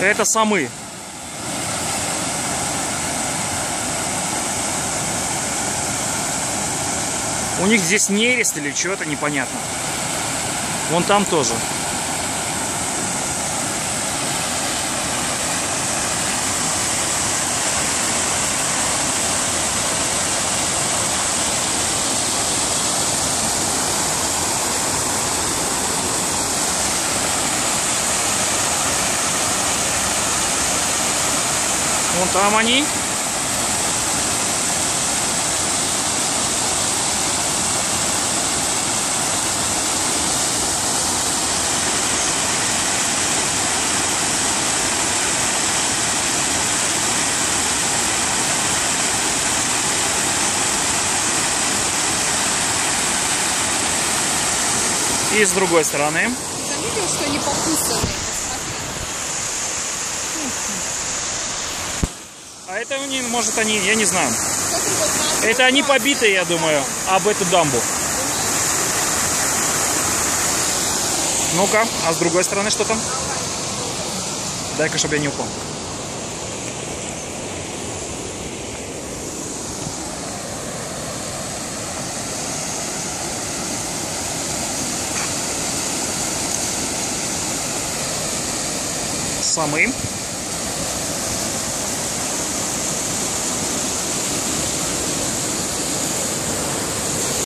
Это самы. У них здесь нерест или что-то непонятно. Вон там тоже. Вон там они. И с другой стороны. Заметил, что они покусаны? А это может они, я не знаю. Это они одной побиты, я думаю, об эту дамбу. Ну-ка, а с другой стороны что там? Дай-ка, чтобы я не упал. Самый.